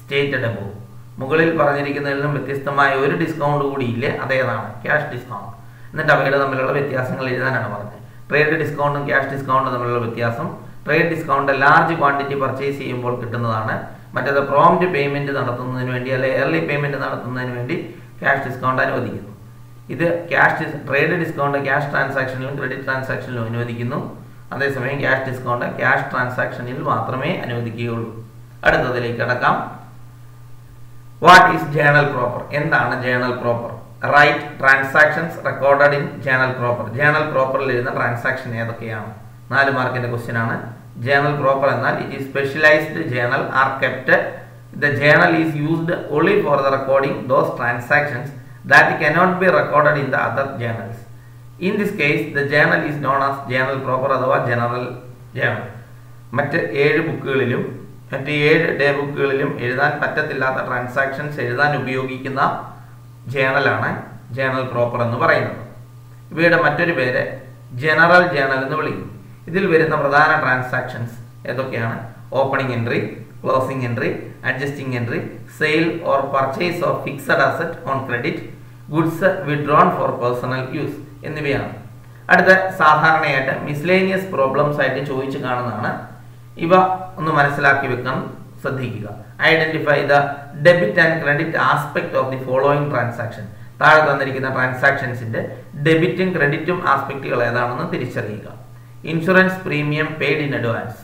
A: stated above മുകളിൽ പറഞ്ഞിരിക്കുന്നതിൽ നിന്നും വ്യത്യസ്തമായ ഒരു ഡിസ്കൗണ്ട് കൂടി ഇല്ലേ അതേതാണ് ക്യാഷ് ഡിസ്കൗണ്ട് എന്നിട്ട് അവയുടെ തമ്മിലുള്ള വ്യത്യാസങ്ങൾ എഴുതാനാണ് പറഞ്ഞത്. ട്രേഡ് ഡിസ്കൗണ്ടും ക്യാഷ് ഡിസ്കൗണ്ടും തമ്മിലുള്ള വ്യത്യാസം. Trade discount large quantity purchase ചെയ്യുമ്പോൾ കിട്ടുന്നതാണ്. മറ്റേത് പ്രോംറ്റ് പേയ്മെന്റ് നടത്തുന്നതിന് വേണ്ടി അല്ലെങ്കിൽ എയർലി പേയ്മെന്റ് നടത്തുന്നതിന് വേണ്ടി ക്യാഷ് ഡിസ്കൗണ്ട് അനുവദിക്കുന്നു. ഇത് ക്യാഷ് ട്രേഡ് ഡിസ്കൗണ്ട് ക്യാഷ് ട്രാൻസാക്ഷനിലും ക്രെഡിറ്റ് ട്രാൻസാക്ഷനിലും അനുവദിക്കുന്നു. അതേസമയം ക്യാഷ് ഡിസ്കൗണ്ട് ക്യാഷ് ട്രാൻസാക്ഷനിൽ മാത്രമേ അനുവദിക്കുകയുള്ളൂ. അടുത്തതിലേക്ക് കടക്കാം. വാട്ട് ഈസ് ജേണൽ പ്രോപ്പർ എന്താണ് journal proper write transactions recorded in journal proper journal പ്രോപ്പറിൽ ഇരുന്ന ട്രാൻസാക്ഷൻ ഏതൊക്കെയാണ്? നാല് മാർക്കിന്റെ ക്വസ്റ്റ്യൻ ആണ്. ജേണൽ പ്രോപ്പർ എന്നാൽ it is specialised journal are kept the journal is used only for the recording those transactions that cannot be recorded in the other journals. In this case, the journal is known as journal proper അഥവാ general journal. മറ്റ് ഏഴ് ബുക്കുകളിലും മറ്റ് ഏഴ് day ബുക്കുകളിലും എഴുതാൻ പറ്റത്തില്ലാത്ത transactions എഴുതാൻ ഉപയോഗിക്കുന്ന ജേണലാണ് journal proper എന്ന് പറയുന്നത് ഇവയുടെ മറ്റൊരു പേര് ജനറൽ ജേണൽ എന്ന് വിളിക്കും ഇതിൽ വരുന്ന പ്രധാന ട്രാൻസാക്ഷൻസ് ഏതൊക്കെയാണ് opening entry closing entry adjusting entry sale or purchase of fixed asset on credit goods withdrawn for personal use എന്നിവയാണ്. അടുത്ത സാധാരണയായിട്ട് മിസ്ലേനിയസ് പ്രോബ്ലംസ് ആയിട്ട് ചോദിച്ചു കാണുന്നതാണ്. ഇവ ഒന്ന് മനസ്സിലാക്കി വെക്കണം ശ്രദ്ധിക്കുക. Identify the debit and credit aspect of the following transaction താഴെ തന്നിരിക്കുന്ന ട്രാൻസാക്ഷൻസിന്റെ ഡെബിറ്റും ക്രെഡിറ്റും ആസ്പെക്റ്റുകൾ ഏതാണെന്ന് തിരിച്ചറിയുക. Insurance premium paid in advance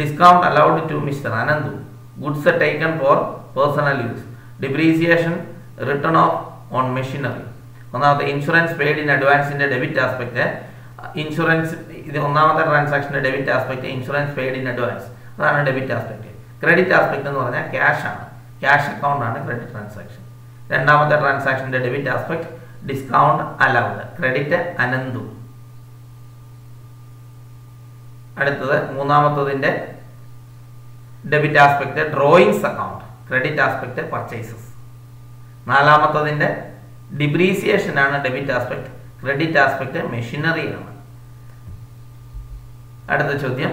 A: discount allowed to Mr Ananthu goods taken for personal use depreciation written off on machinery ഒന്നാമത്തെ ഇൻഷുറൻസ് പെയ്ഡ് ഇൻ അഡ്വാൻസിന്റെ ഡെബിറ്റ് ആസ്പെക്ട് ഇൻഷുറൻസ് ഇത് ഒന്നാമത്തെ ട്രാൻസാക്ഷന്റെ debit aspect insurance paid in advance അതാണ് debit aspect credit aspect എന്ന് പറഞ്ഞാൽ cash ആണ്. Cash account ആണ് ക്രെഡിറ്റ് ട്രാൻസാക്ഷൻ രണ്ടാമത്തെ ട്രാൻസാക്ഷന്റെ debit aspect discount allowed credit Ananthu. അടുത്തത് മൂന്നാമത്തതിന്റെ debit aspect drawings account credit aspect purchases നാലാമത്തതിന്റെ depreciation ആണ് debit aspect credit aspect machinery ആണ്. അടുത്ത ചോദ്യം.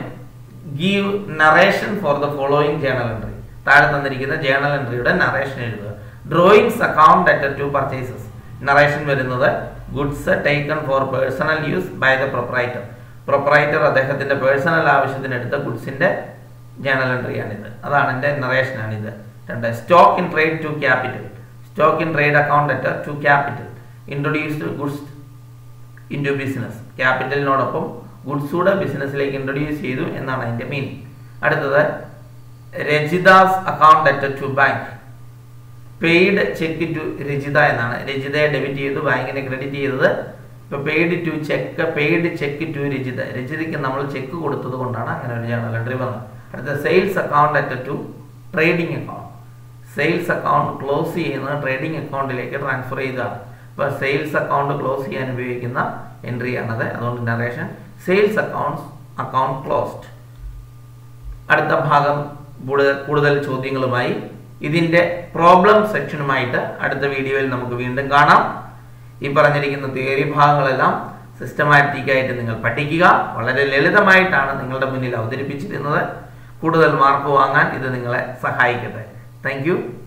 A: Give narration for the following journal entry താഴെ തന്നിരിക്കുന്ന ജേണൽ എൻട്രിയുടെ നറേഷൻ എഴുതുക. Drawings account at to purchases narration വരുന്നത് goods taken for personal use by the proprietor proprietor അദ്ദേഹത്തിന്റെ പേഴ്സണൽ ആവശ്യത്തിനെടുത്ത ഗുഡ്സിന്റെ ജേണൽ എൻട്രി ആണിത്. അതാണ് എന്റെ നറേഷൻ ആണിത്. രണ്ട് stock in trade to capital stock in trade account at to capital introduced goods in to business ക്യാപിറ്റലിനോടൊപ്പം goods കൂടെ ബിസിനസ്സിലേക്ക് ഇൻട്രൊഡ്യൂസ് ചെയ്തു എന്നാണ് അതിന്റെ മീനിങ് അടുത്തത് Rajitha's account at to bank paid cheque to Rajitha എന്നാണ്. രജിതയെ ഡെബിറ്റ് ചെയ്തു ബാങ്കിനെ ക്രെഡിറ്റ് ചെയ്തത്. ഇപ്പൊ paid to cheque paid cheque to Rajitha. രജിതയ്ക്ക് നമ്മൾ ചെക്ക് കൊടുത്തത് കൊണ്ടാണ് അങ്ങനെ ഒരു ജേണൽ എൻട്രി വന്നത്. അടുത്ത sales account at to trading account sales account close ചെയ്യുന്നത് ട്രേഡിംഗ് അക്കൗണ്ടിലേക്ക് ട്രാൻസ്ഫർ ചെയ്തതാണ് അപ്പോൾ സെയിൽസ് അക്കൗണ്ട് ക്ലോസ് ചെയ്യാൻ ഉപയോഗിക്കുന്ന എൻട്രി ആണത്. അതുകൊണ്ട് narration sales accounts account closed അടുത്ത ഭാഗം കൂടുതൽ ചോദ്യങ്ങളുമായി ഇതിന്റെ പ്രോബ്ലം സെക്ഷനുമായിട്ട് അടുത്ത വീഡിയോയിൽ നമുക്ക് വീണ്ടും കാണാം. ഈ പറഞ്ഞിരിക്കുന്ന തിയറി ഭാഗങ്ങളെല്ലാം സിസ്റ്റമാറ്റിക് ആയിട്ട് നിങ്ങൾ പഠിക്കുക. വളരെ ലളിതമായിട്ടാണ് നിങ്ങളുടെ മുന്നിൽ അവതരിപ്പിച്ചിരുന്നത് കൂടുതൽ മാർക്ക് വാങ്ങാൻ ഇത് നിങ്ങളെ സഹായിക്കട്ടെ. താങ്ക്